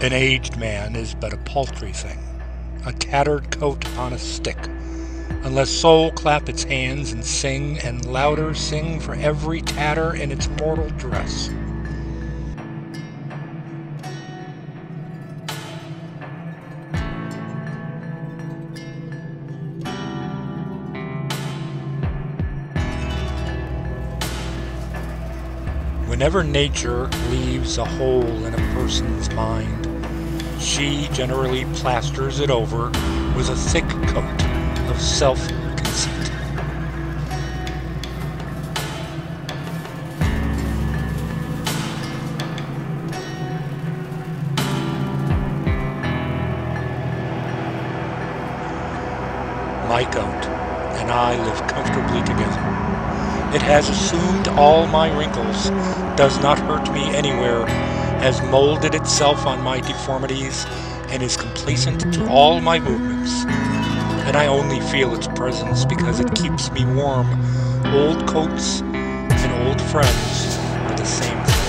An aged man is but a paltry thing, a tattered coat upon a stick, unless soul clap its hands and sing, and louder sing for every tatter in its mortal dress. Whenever nature leaves a hole in a person's mind, she generally plasters it over with a thick coat of self-conceit. My goat and I live comfortably together. It has assumed all my wrinkles, does not hurt me anywhere, has molded itself on my deformities, and is complacent to all my movements. And I only feel its presence because it keeps me warm. Old coats and old friends are the same